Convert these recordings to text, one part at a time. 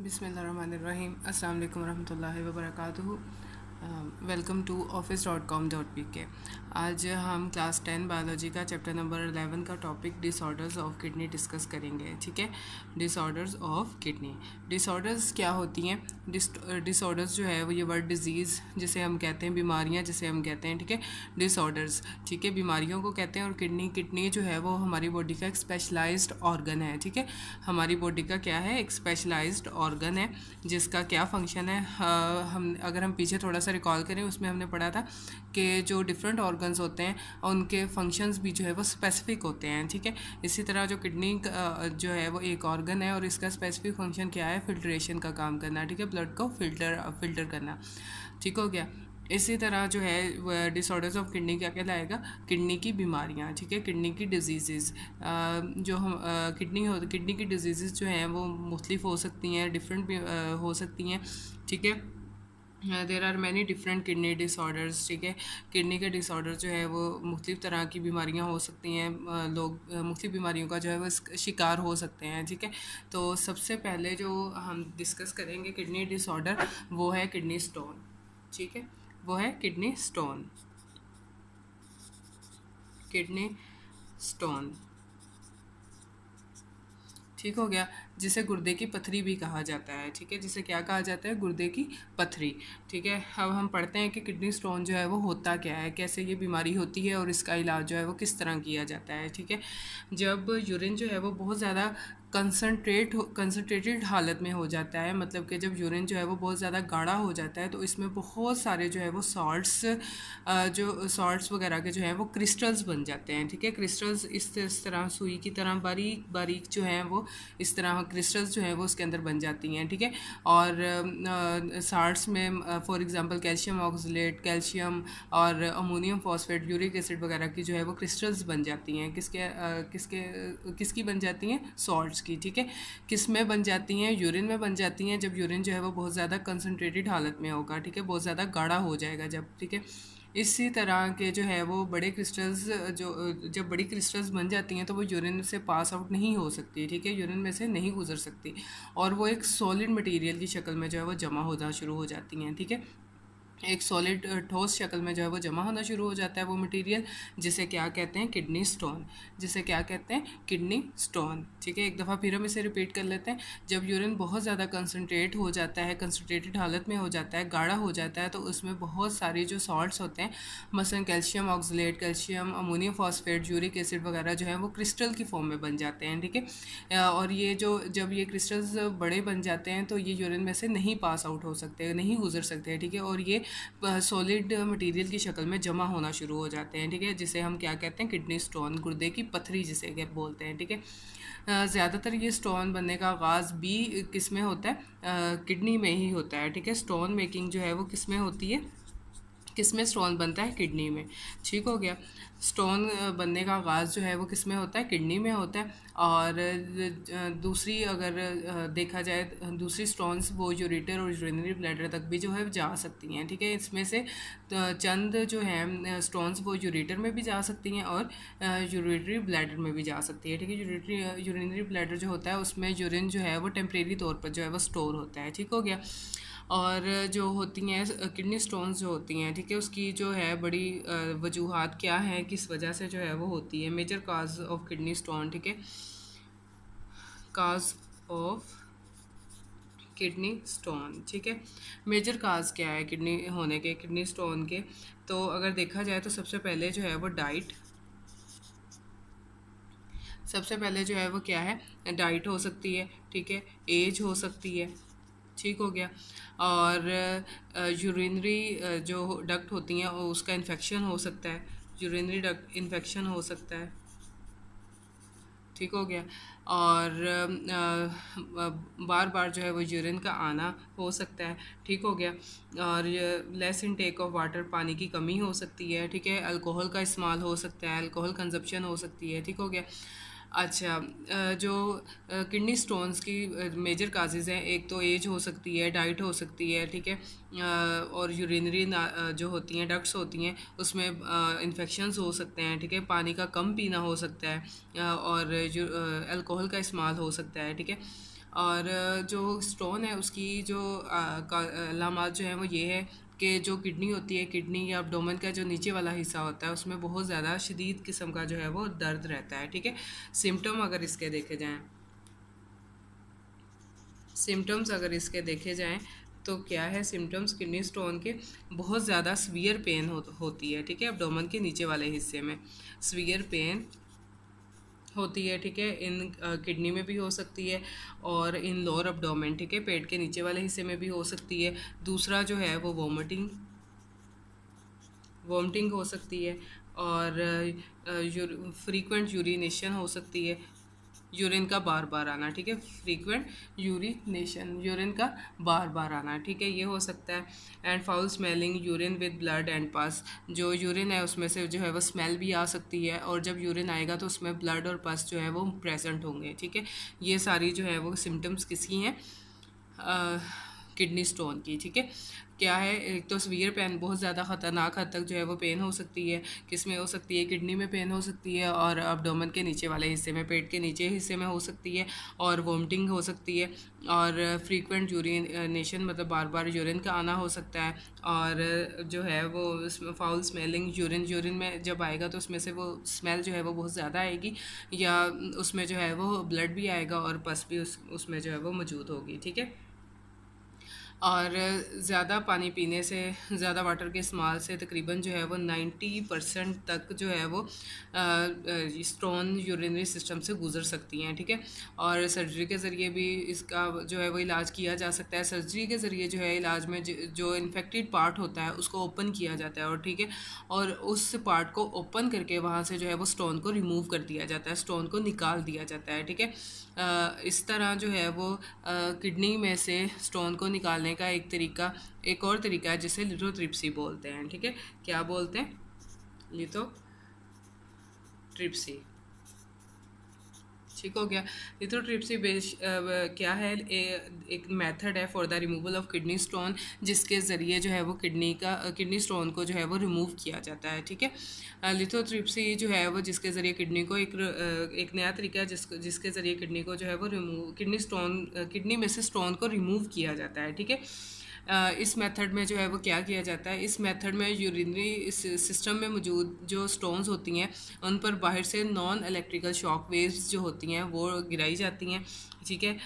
बिसमीम अल्लाम वरहमल वबरक welcome to office dot com dot P K आज हम क्लास टेन बायोलॉजी का चैप्टर नंबर अलेवन का topic disorders of kidney discuss करेंगे, ठीक है? डिसऑर्डर्स ऑफ़ किडनी डिसऑर्डर्स क्या होती हैं? डिसऑर्डर्स जो है वो ये वर्ड डिज़ीज़ जिसे हम कहते हैं, बीमारियाँ जिसे हम कहते हैं, ठीक है? डिसऑर्डर्स ठीक है? बीमारियों को कहते हैं और किडनी किडनी जो है वो हमारी बॉडी का एक स्पेशलाइज्ड ऑर्गन है, ठीक है? हमारी बॉडी का क्या है? एक स्पेशलाइज्ड ऑर्गन है, जिसका क्या फ़ंक्शन है, हम, अगर हम पीछे थोड़ा सा सा रिकॉल करें, उसमें हमने पढ़ा था कि जो डिफरेंट ऑर्गन्स होते हैं, उनके फ़ंक्शंस भी जो है वो स्पेसिफिक होते हैं, ठीक है? इसी तरह जो किडनी जो है वो एक ऑर्गन है और इसका स्पेसिफिक फ़ंक्शन क्या है? फिल्ट्रेशन का काम करना, ठीक है? ब्लड को फ़िल्टर फ़िल्टर करना, ठीक हो गया? इसी तरह जो है डिसऑर्डर्स ऑफ़ किडनी क्या कहलाएगा? किडनी की बीमारियाँ, ठीक है? किडनी की डिज़ीज़ जो हम किडनी हो किडनी की डिज़ीज़ जो हैं, वो मुख्तलिफ़ हो सकती हैं डिफरेंट भी हो सकती हैं, ठीक है? There are many different kidney disorders ठीक है? किडनी के डिसऑर्डर जो है, वो मुख्तलिफ़ तरह की बीमारियाँ हो सकती हैं लोग मुख्तलिफ़ बीमारियों का जो है, वो शिकार हो सकते हैं, ठीक है? तो सबसे पहले जो हम डिस्कस करेंगे किडनी डिसऑर्डर वो है किडनी स्टोन ठीक है? वो है किडनी स्टोन किडनी स्टोन ठीक हो गया? जिसे गुर्दे की पथरी भी कहा जाता है, ठीक है? जिसे क्या कहा जाता है? गुर्दे की पथरी, ठीक है? अब हम पढ़ते हैं कि किडनी स्टोन जो है वो होता क्या है, कैसे ये बीमारी होती है और इसका इलाज जो है वो किस तरह किया जाता है, ठीक है? जब यूरिन जो है वो बहुत ज़्यादा कंसनट्रेट कंसनट्रेटेड हालत में हो जाता है मतलब कि जब यूरिन जो है वो बहुत ज़्यादा गाढ़ा हो जाता है तो इसमें बहुत सारे जो है वो सॉल्ट्स जो सॉल्ट्स वगैरह के जो है वो क्रिस्टल्स बन जाते हैं, ठीक है? क्रिस्टल्स इस तरह सुई की तरह बारीक बारीक जो है वो इस तरह क्रिस्टल्स जो है वो उसके अंदर बन जाती हैं, ठीक है? और साल्ट्स में for example calcium oxalate calcium और अमोनियम फॉस्फेट यूरिक एसिड वगैरह की जो है वो क्रिस्टल्स बन जाती हैं। किसके किसके किसकी बन जाती हैं? सॉल्ट्स की, ठीक है? किसमें बन जाती हैं? यूरिन में बन जाती हैं, जब यूरिन जो है वो बहुत ज़्यादा कंसनट्रेटेड हालत में होगा, ठीक है? बहुत ज़्यादा गाढ़ा हो जाएगा जब, ठीक है? इसी तरह के जो है वो बड़े क्रिस्टल्स जो, जब बड़ी क्रिस्टल्स बन जाती हैं तो वो यूरिन से पास आउट नहीं हो सकती, ठीक है? यूरिन में से नहीं गुजर सकती। और वो एक सॉलिड मटेरियल की शक्ल में जो है वो जमा होना शुरू हो जाती हैं, ठीक है? एक सॉलिड ठोस शक्ल में जो है वो जमा होना शुरू हो जाता है वो मटेरियल जिसे क्या कहते हैं? किडनी स्टोन जिसे क्या कहते हैं? किडनी स्टोन ठीक है, एक दफ़ा फिर हम इसे रिपीट कर लेते हैं। जब यूरिन बहुत ज़्यादा कंसनट्रेट हो जाता है कंसनट्रेटेड हालत में हो जाता है, गाढ़ा हो जाता है तो उसमें बहुत सारे जो सॉल्ट्स होते हैं मसलन calcium oxalate calcium ammonium phosphate uric acid वगैरह जो है वो क्रिस्टल की फॉर्म में बन जाते हैं, ठीक है? और ये जो, जब ये क्रिस्टल्स बड़े बन जाते हैं तो ये यूरिन में से नहीं पास आउट हो सकते, नहीं गुजर सकते, ठीक है? और ये सॉलिड मटेरियल की शक्ल में जमा होना शुरू हो जाते हैं, ठीक है? जिसे हम क्या कहते हैं? किडनी स्टोन गुर्दे की पथरी जिसे बोलते हैं, ठीक है? ज़्यादातर ये स्टोन बनने का आगाज़ भी किसमें होता है? किडनी में ही होता है, ठीक है? स्टोन मेकिंग जो है वो किसमें होती है? किसमें स्टोन बनता है? किडनी में। ठीक हो गया। स्टोन बनने का आगाज़ जो है वो किसमें होता है? किडनी में होता है। और दूसरी अगर देखा जाए, दूसरी स्टोन्स वो यूरिटर और यूरिनरी ब्लैडर तक भी जो है जा सकती हैं। ठीक है? इसमें से चंद जो है स्टोन्स वो यूरिटर में भी जा सकती हैं और यूरिटरी ब्लैडर में भी जा सकती है। ठीक है? यूरिटरी यूरिनरी ब्लैडर जो होता है, उसमें यूरिन जो है वो टेम्प्रेरी तौर पर जो है वो स्टोर होता है। ठीक हो गया। और जो होती हैं किडनी स्टोन्स जो होती हैं, ठीक है, उसकी जो है बड़ी वजूहत क्या हैं, किस वजह से जो है वो होती है। Major cause of kidney stone ठीक है। काज ऑफ़ किडनी स्टोन ठीक है। मेजर काज क्या है किडनी होने के किडनी स्टोन के? तो अगर देखा जाए तो सबसे पहले जो है वो डाइट सबसे पहले जो है वो क्या है डाइट हो सकती है, ठीक है एज हो सकती है। ठीक हो गया। और यूरिनरी जो डक्ट होती हैं उसका इन्फेक्शन हो सकता है। यूरिनरी डक्ट इन्फेक्शन हो सकता है। ठीक हो गया। और बार बार जो है वो यूरिन का आना हो सकता है। ठीक हो गया। और, लेस इनटेक ऑफ़ वाटर पानी की कमी हो सकती है। ठीक है? अल्कोहल का इस्तेमाल हो सकता है। अल्कोहल कंजप्शन हो सकती है। ठीक हो गया। अच्छा जो किडनी स्टोन्स की मेजर काजेज हैं, एक तो एज हो सकती है डाइट हो सकती है, ठीक है और यूरिनरी जो होती हैं डक्ट्स होती हैं, उसमें इन्फेक्शंस हो सकते हैं, ठीक है, पानी का कम पीना हो सकता है और जो अल्कोहल का इस्तेमाल हो सकता है, ठीक है, और जो स्टोन है, उसकी जो अलामत जो है, वो ये है कि जो किडनी होती है किडनी या abdomen का जो नीचे वाला हिस्सा होता है उसमें बहुत ज़्यादा शदीद किस्म का जो है वो दर्द रहता है ठीक है? सिम्टम अगर इसके देखे जाएँ सिम्टम्स अगर इसके देखे जाएँ तो क्या है? सिम्टम्स किडनी स्टोन के बहुत ज़्यादा स्वियर पेन हो, होती है ठीक है? एब्डोमन के नीचे वाले हिस्से में स्वियर पेन होती है, ठीक है? इन किडनी में भी हो सकती है और इन लोअर अपडोमेंट ठीक है? पेट के नीचे वाले हिस्से में भी हो सकती है। दूसरा जो है, वो वोमिटिंग वोमिटिंग हो सकती है और फ्रीक्वेंट यूरिनेशन हो सकती है। यूरिन का बार बार आना, ठीक है? फ्रीक्वेंट यूरिनेशन यूरिन का बार बार आना, ठीक है? ये हो सकता है। And foul smelling urine with blood and pus जो यूरिन है, उसमें से जो है, वो स्मेल भी आ सकती है और जब यूरिन आएगा तो उसमें ब्लड और पस जो है, वो प्रेजेंट होंगे, ठीक है? ये सारी जो है, वो सिम्टम्स किसकी हैं? किडनी स्टोन की, ठीक है? क्या है, एक तो सवीयर पेन बहुत ज़्यादा ख़तरनाक हद तक जो है वो पेन हो सकती है, किसमें हो सकती है? किडनी में पेन हो सकती है और अबडोमन के नीचे वाले हिस्से में, पेट के नीचे हिस्से में हो सकती है और वोमिटिंग हो सकती है और फ्रीक्वेंट यूरिनेशन मतलब बार बार यूरिन का आना हो सकता है और जो है वो फाउल स्मेलिंग यूरिन यूरिन में जब आएगा तो उसमें से वो स्मेल जो है वो बहुत ज़्यादा आएगी या उसमें जो है वो ब्लड भी आएगा और पस भी उस, उसमें जो है वो मौजूद होगी, ठीक है? और ज़्यादा पानी पीने से, ज़्यादा वाटर के इस्तेमाल से तकरीबन जो है वो नाइन्टी परसेंट तक जो है वो स्टोन यूरिनरी सिस्टम से गुजर सकती हैं, ठीक है? और सर्जरी के ज़रिए भी इसका जो है वो इलाज किया जा सकता है। सर्जरी के ज़रिए जो है इलाज में जो इन्फेक्टेड पार्ट होता है, उसको ओपन किया जाता है और ठीक है? और उस पार्ट को ओपन करके वहाँ से जो है वो स्टोन को रिमूव कर दिया जाता है स्टोन को निकाल दिया जाता है, ठीक है? इस तरह जो है वो किडनी में से स्टोन को निकालने का एक तरीका, एक और तरीका है जिसे लिथोट्रिप्सी बोलते हैं, ठीक है? क्या बोलते हैं? लिथो ट्रिप्सी ठीक हो गया। लिथोट्रिप्सी बेस क्या है ए, एक मेथड है for the removal of kidney stone जिसके ज़रिए जो है वो किडनी का किडनी स्टोन को जो है वो रिमूव किया जाता है ठीक है? लिथोट्रिप्सी जो है वो जिसके ज़रिए किडनी को एक एक नया तरीका है जिस जिसके ज़रिए किडनी को जो है वो रिमूव किडनी स्टोन किडनी में से स्टोन को रिमूव किया जाता है ठीक है? इस मेथड में जो है वो क्या किया जाता है? इस मेथड में यूरिनरी सिस्टम में मौजूद जो स्टोन्स होती हैं, उन पर बाहर से नॉन इलेक्ट्रिकल शॉक वेव्स जो होती हैं, वो गिराई जाती हैं। ठीक है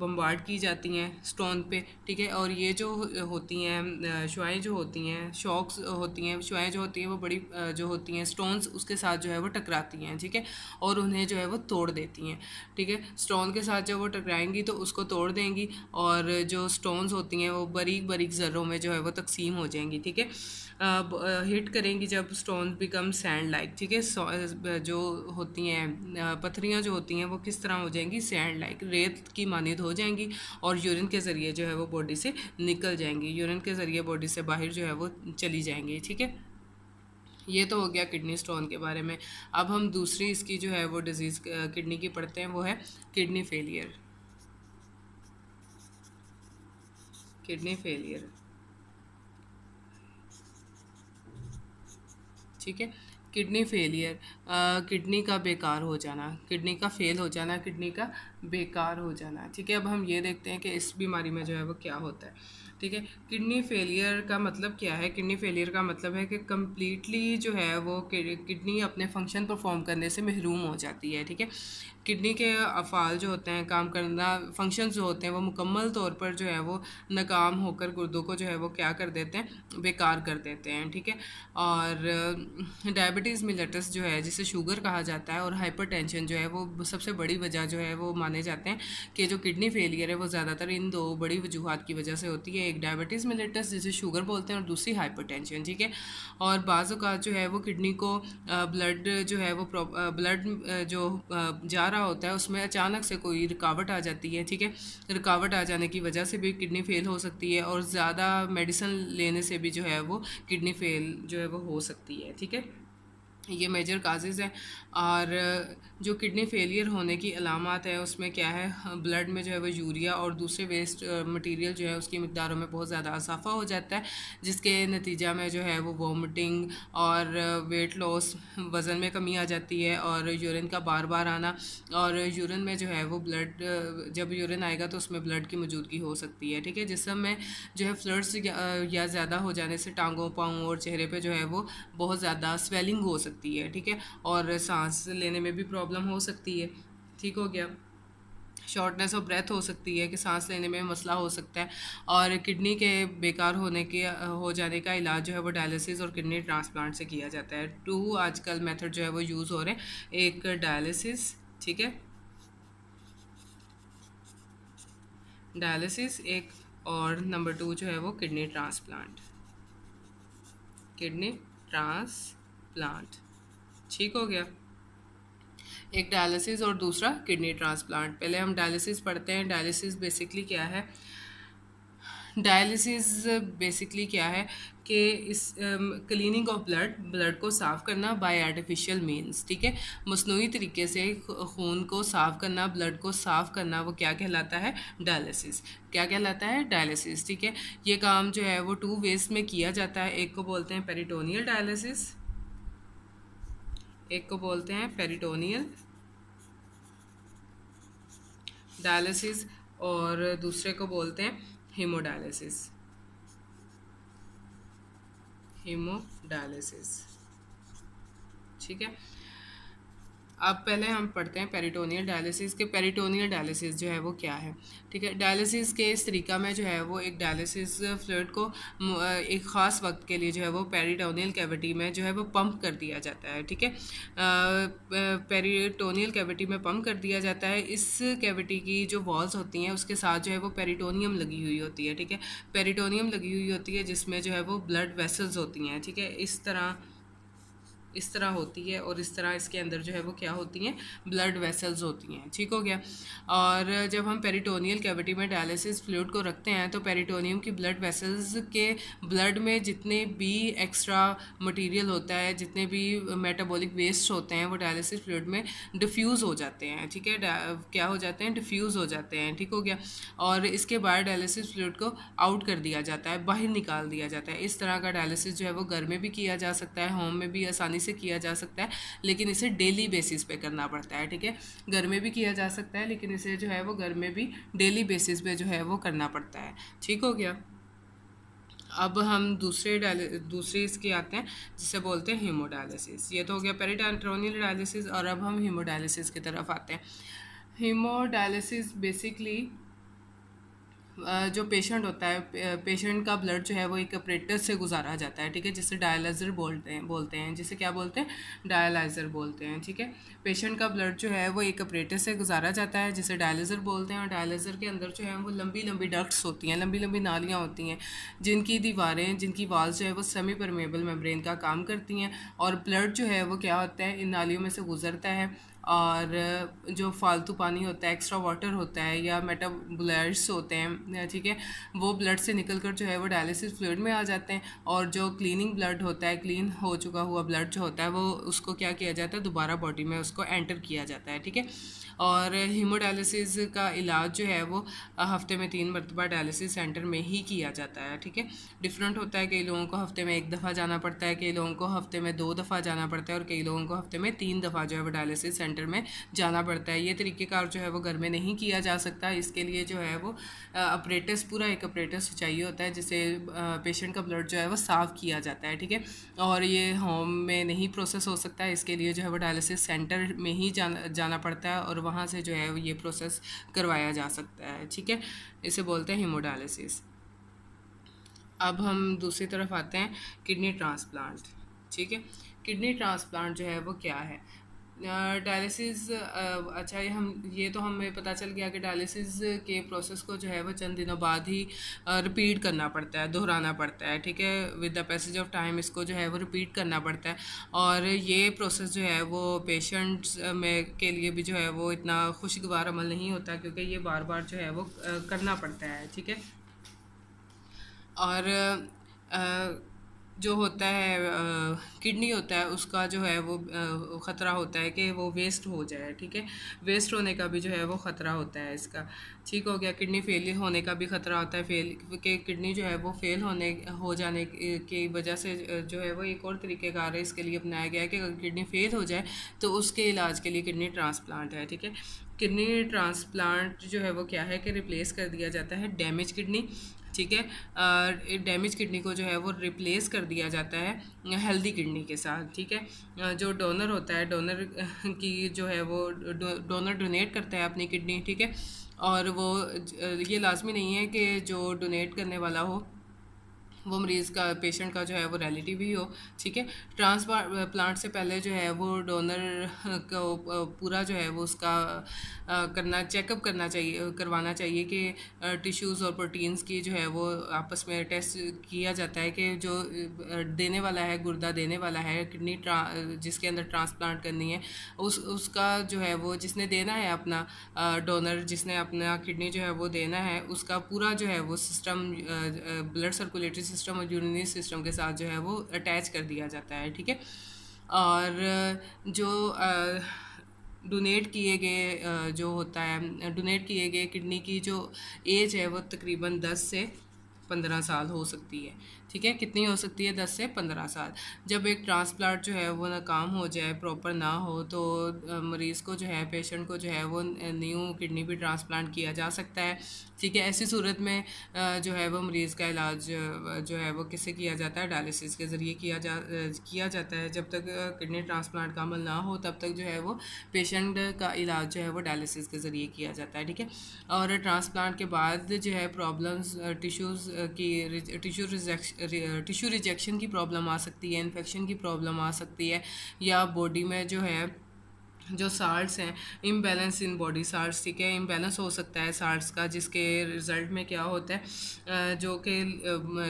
बम्बार्ड की जाती हैं स्टोन पे, ठीक है, और ये जो होती हैं शुआएँ जो होती हैं शॉक्स होती हैं, शुआएँ जो होती हैं वो बड़ी जो होती हैं स्टोन्स उसके साथ जो है वो टकराती हैं, ठीक है, और उन्हें जो है वो तोड़ देती हैं, ठीक है स्टोन के साथ जब वो टकराएँगी तो उसको तोड़ देंगी और जो स्टोन्स होती हैं वो बरीक बरीक ज़र्रों में जो है वो तकसीम हो जाएँगी, ठीक है हिट करेंगी जब स्टोन बिकम सैंड लाइक ठीक है जो होती हैं पथरियाँ जो होती हैं वो किस तरह हो जाएँगी सैंड लाइक रेत की मानद हो जाएँगी और यूरिन के ज़रिए जो है वो बॉडी से निकल जाएँगी। यूरिन के ज़रिए बॉडी से बाहर जो है वो चली जाएँगी, ठीक है? ये तो हो गया किडनी स्टोन के बारे में। अब हम दूसरी इसकी जो है वो डिज़ीज़ किडनी की पढ़ते हैं, वो है किडनी फेलियर किडनी फेलियर ठीक है? किडनी फेलियर किडनी का बेकार हो जाना, किडनी का फेल हो जाना, किडनी का बेकार हो जाना। ठीक है, अब हम ये देखते हैं कि इस बीमारी में जो है वो क्या होता है। ठीक है? किडनी फेलियर का मतलब क्या है? किडनी फेलियर का मतलब है कि कम्प्लीटली जो है वो किडनी अपने फ़ंक्शन परफॉर्म करने से महरूम हो जाती है, ठीक है? किडनी के अफ़ाल जो होते हैं, काम करना फ़ंक्शन जो होते हैं, वो मुकम्मल तौर पर जो है वो नाकाम होकर गुर्दों को जो है वो क्या कर देते हैं? बेकार कर देते हैं, ठीक है? और डायबिटीज़ मिलेटस जो है, जिसे शुगर कहा जाता है, और हाइपरटेंशन जो है वो सबसे बड़ी वजह जो है वो माने जाते हैं कि जो किडनी फेलियर है वो ज़्यादातर इन दो बड़ी वजूहत की वजह से होती है एक डायबिटीज़ मिलेटस जिसे शुगर बोलते हैं, और दूसरी हाइपरटेंशन ठीक है? और बाज़ जो है, वो किडनी को ब्लड जो है, वो ब्लड जो जा रहा होता है, उसमें अचानक से कोई रुकावट आ जाती है, ठीक है? रुकावट आ जाने की वजह से भी किडनी फेल हो सकती है, और ज़्यादा मेडिसिन लेने से भी जो है, वो किडनी फेल जो है, वो हो सकती है, ठीक है? ये मेजर काजेज़ हैं और जो किडनी फेलियर होने की अलामत है, उसमें क्या है? ब्लड में जो है वो यूरिया और दूसरे वेस्ट मटेरियल जो है उसकी मकदारों में बहुत ज़्यादा इजाफा हो जाता है, जिसके नतीजा में जो है वो वॉमिटिंग और वेट लॉस वज़न में कमी आ जाती है और यूरिन का बार बार आना और यूरिन में जो है वो ब्लड जब यूरिन आएगा तो उसमें ब्लड की मौजूदगी हो सकती है, ठीक है? जिसम में जो है फ्लड्स या ज़्यादा हो जाने से टांगों, पाँव और चेहरे पर जो है वो बहुत ज़्यादा स्वेलिंग हो सकती है, ठीक है? और सांस लेने में भी प्रॉब्लम हो सकती है, ठीक हो गया? शॉर्टनेस ऑफ़ ब्रेथ हो सकती है कि सांस लेने में मसला हो सकता है और किडनी के बेकार होने के, हो जाने का इलाज जो है वो डायलिसिस और किडनी ट्रांसप्लांट से किया जाता है। टू आजकल मेथड जो है वो यूज़ हो रहे हैं। एक डायलिसिस ठीक है? डायलिसिस एक और नंबर टू जो है वो किडनी ट्रांसप्लांट किडनी ट्रांसप्लांट ठीक हो गया। एक डायलिसिस और दूसरा किडनी ट्रांसप्लांट पहले हम डायलिसिस पढ़ते हैं। डायलिसिस बेसिकली क्या है? डायलिसिस बेसिकली क्या है कि इस क्लीनिंग ऑफ़ ब्लड ब्लड को साफ़ करना बाय आर्टिफिशियल मीन्स ठीक है? मसनू तरीके से खून को साफ़ करना ब्लड को साफ़ करना, वो क्या कहलाता है? डायलिसिस क्या कहलाता है? डायलिसिस ठीक है? ये काम जो है वो टू वेज में किया जाता है। एक को बोलते हैं पेरिटोनियल डायलिसिस एक को बोलते हैं पेरिटोनियल डायलिसिस और दूसरे को बोलते हैं हीमोडायलिसिस हीमोडायलिसिस ठीक है? अब पहले हम पढ़ते हैं पेरिटोनियल डायलिसिस के पेरिटोनियल डायलिसिस जो है वो क्या है? ठीक है डायलिसिस के इस तरीका में जो है वो एक डायलिसिस फ्लूइड को एक ख़ास वक्त के लिए जो है वो पेरिटोनियल कैविटी में जो है वो पंप कर दिया जाता है, ठीक है? पेरिटोनियल कैविटी में पंप कर दिया जाता है। इस कैविटी की जो वॉल्स होती हैं, उसके साथ जो है वो पेरिटोनियम लगी हुई होती है, ठीक है? पेरिटोनियम लगी हुई होती है, जिसमें जो है वो ब्लड वेसल्स होती हैं, ठीक है? इस तरह इस तरह होती है और इस तरह इसके अंदर जो है वो क्या होती हैं ब्लड वेसल्स होती हैं, ठीक हो गया? और जब हम पेरिटोनियल कैविटी में डायलिसिस फ्लूड को रखते हैं तो पेरिटोनियम की ब्लड वेसल्स के ब्लड में जितने भी एक्स्ट्रा मटेरियल होता है, जितने भी मेटाबॉलिक वेस्ट होते हैं, वो डायलिसिस फ्लूड में डिफ्यूज़ हो जाते हैं, ठीक है? क्या हो जाते हैं? डिफ्यूज़ हो जाते हैं, ठीक हो गया? और इसके बाद डायलिसिस फ्लूड को आउट कर दिया जाता है, बाहर निकाल दिया जाता है। इस तरह का डायलिसिस जो है वो घर में भी किया जा सकता है होम में भी आसानी से किया जा सकता है, लेकिन इसे डेली बेसिस पे करना पड़ता है, ठीक है? घर में भी किया जा सकता है, लेकिन इसे जो है वो घर में भी डेली बेसिस पे जो है वो करना पड़ता है, ठीक हो गया? अब हम दूसरे दूसरे इसके आते हैं, जिसे बोलते हैं हीमोडायलिसिस ये तो हो गया पेरिटांट्रोनियल डायलिसिस और अब हम हीमोडायलिसिस की तरफ़ आते हैं। हीमोडायलिसिस बेसिकली जो पेशेंट होता है पेशेंट का ब्लड जो है वो एक ऑपरेटर से गुजारा जाता है, ठीक है? जिसे डायलाइज़र बोलते हैं बोलते हैं, जिसे क्या बोलते हैं? डायलाइज़र बोलते हैं, ठीक है? पेशेंट का ब्लड जो है वो एक ऑपरेटर से गुजारा जाता है, जिसे डायलाइज़र बोलते हैं, और डायलाइज़र के अंदर जो है वो लंबी लंबी डक्ट्स होती हैं लंबी लंबी नालियाँ होती हैं, जिनकी दीवारें, जिनकी वाल्स जो है वो सेमी परमेबल मेम्ब्रेन का काम करती हैं, और ब्लड जो है वो क्या होता है, इन नालियों में से गुजरता है और जो फालतू पानी होता है एक्स्ट्रा वाटर होता है या मेटाबुलर्स होते हैं, ठीक है, वो ब्लड से निकल कर जो है वो डायलिसिस फ्लूड में आ जाते हैं और जो क्लीनिंग ब्लड होता है क्लीन हो चुका हुआ ब्लड जो होता है, वो उसको क्या किया जाता है, दोबारा बॉडी में उसको एंटर किया जाता है, ठीक है। और हीमोडायलिसिस का इलाज जो है वो हफ़्ते में तीन मरतबा डायलिसिस सेंटर में ही किया जाता है, ठीक है। डिफरेंट होता है, कई लोगों को हफ़्ते में एक दफ़ा जाना पड़ता है, कई लोगों को हफ़्ते में दो दफ़ा जाना पड़ता है और कई लोगों को हफ़्ते में तीन दफ़ा जो है वो डायलिसिस सेंटर में जाना पड़ता है। ये तरीक़ेकार जो है वो घर में नहीं किया जा सकता। इसके लिए जो है वो अपरेटस पूरा एक अपरेटस चाहिए होता है जिससे पेशेंट का ब्लड जो है वो साफ़ किया जाता है, ठीक है? और ये होम में नहीं प्रोसेस हो सकता। है इसके लिए जो है वो डायलिसिस सेंटर में ही जाना जाना पड़ता है और वहाँ से जो है ये प्रोसेस करवाया जा सकता है, ठीक है? इसे बोलते हैं हीमोडायलिसिस अब हम दूसरी तरफ़ आते हैं किडनी ट्रांसप्लांट ठीक है? किडनी ट्रांसप्लांट जो है वो क्या है? डायलिसिस अच्छा ये हम, ये तो हमें पता चल गया कि डायलिसिस के प्रोसेस को जो है वो चंद दिनों बाद ही रिपीट करना पड़ता है, दोहराना पड़ता है, ठीक है? With the passage of time इसको जो है वो रिपीट करना पड़ता है। और ये प्रोसेस जो है वो पेशेंट्स में के लिए भी जो है वो इतना खुशगवार अमल नहीं होता क्योंकि ये बार बार जो है वो करना पड़ता है, ठीक है? और जो होता है किडनी होता है, उसका जो है वो ख़तरा होता है कि वो वेस्ट हो जाए, ठीक है? वेस्ट होने का भी जो है वो ख़तरा होता है इसका। ठीक हो गया, किडनी फेल होने का भी ख़तरा होता है फेल कि किडनी जो है वो फेल होने, हो जाने की वजह से जो है वो एक और तरीके कार है, इसके लिए अपनाया गया है कि अगर किडनी फेल हो जाए तो उसके इलाज के लिए किडनी ट्रांसप्लांट है, ठीक है? किडनी ट्रांसप्लांट जो है वो क्या है कि रिप्लेस कर दिया जाता है डैमेज किडनी। ठीक है? डैमेज किडनी को जो है वो रिप्लेस कर दिया जाता है हेल्दी किडनी के साथ, ठीक है? जो डोनर होता है डोनर की जो है वो डोनर डोनेट करता है अपनी किडनी ठीक है? और वो ये लाजमी नहीं है कि जो डोनेट करने वाला हो वो मरीज़ का पेशेंट का जो है वो रिलेटिव ही हो, ठीक है? ट्रांसप्लांट से पहले जो है वो डोनर को पूरा जो है वो उसका करना चेकअप करना चाहिए, करवाना चाहिए कि टिश्यूज़ और प्रोटीन्स की जो है वो आपस में टेस्ट किया जाता है कि जो देने वाला है, गुर्दा देने वाला है, किडनी जिसके अंदर ट्रांसप्लांट करनी है, उस, उसका जो है वो जिसने देना है अपना डोनर जिसने अपना किडनी जो है वो देना है, उसका पूरा जो है वो सिस्टम ब्लड सर्कुलेटरी सिस्टम और यूरिनरी सिस्टम के साथ जो है वो अटैच कर दिया जाता है, ठीक है? और जो डोनेट किए गए जो होता है डोनेट किए गए किडनी की जो एज है वो तकरीबन दस से पंद्रह साल हो सकती है। ठीक है? कितनी हो सकती है? दस से पंद्रह साल। जब एक ट्रांसप्लांट जो है, वो नाकाम हो जाए, प्रॉपर ना हो तो मरीज़ को जो है, पेशेंट को जो है, वो न्यू किडनी भी ट्रांसप्लांट किया जा सकता है। ठीक है? ऐसी सूरत में जो है, वो मरीज़ का इलाज जो है, वो किससे किया जाता है? डायलिसिस के ज़रिए किया जा किया जाता है। जब तक किडनी ट्रांसप्लांट का अमल ना हो, तब तक जो है, वो पेशेंट का इलाज जो है, वो डायलिसिस के ज़रिए किया जाता है। ठीक है? और ट्रांसप्लांट के बाद जो है, प्रॉब्लम्स टिश्यूज़ की टिश्यू टिश्यू रिजेक्शन की प्रॉब्लम आ सकती है इन्फेक्शन की प्रॉब्लम आ सकती है, या बॉडी में जो है जो सार्स हैं इम्बेलेंस इन बॉडी सार्स ठीक है? इम्बेलेंस हो सकता है सार्स का, जिसके रिज़ल्ट में क्या होता है जो कि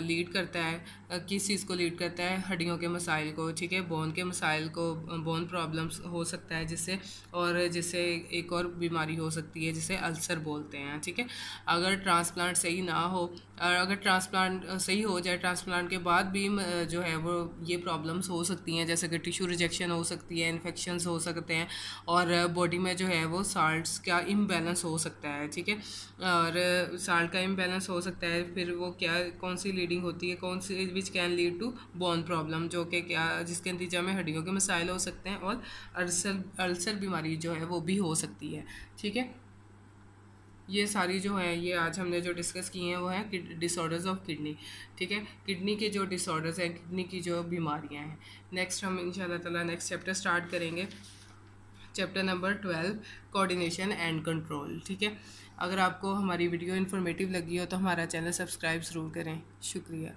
लीड करता है किस चीज़ को लीड करता है? हड्डियों के मसाइल को, ठीक है? बोन के मसाइल को बोन प्रॉब्लम्स हो सकता है जिससे, और जिससे एक और बीमारी हो सकती है, जिसे अल्सर बोलते हैं, ठीक है? अगर ट्रांसप्लांट सही ना हो और अगर ट्रांसप्लांट सही हो जाए ट्रांसप्लांट के बाद भी जो है, वो, ये प्रॉब्लम्स हो सकती हैं, जैसे कि टिश्यू रिजेक्शन हो सकती है इन्फेक्शन हो सकते हैं और बॉडी में जो है वो साल्ट्स का इम्बेलेंस हो सकता है, ठीक है? और साल्ट का इम्बेलेंस हो सकता है, फिर वो क्या, कौन सी लीडिंग होती है, कौन सी which can lead to bone problem जो कि क्या, जिसके नतीजा में हड्डियों के मसाइल हो सकते हैं और अल्सर अल्सर बीमारी जो है वो भी हो सकती है, ठीक है? ये सारी जो है, ये आज हमने जो डिस्कस की हैं, वो है डिसऑर्डर्स ऑफ़ किडनी ठीक है? किडनी के जो डिसऑर्डर्स हैं किडनी की जो बीमारियाँ हैं। नेक्स्ट हम इन ताला नेक्स्ट चैप्टर स्टार्ट करेंगे। Chapter number twelve coordination and control ठीक है? अगर आपको हमारी वीडियो इन्फॉर्मेटिव लगी हो तो हमारा चैनल सब्सक्राइब ज़रूर करें। शुक्रिया।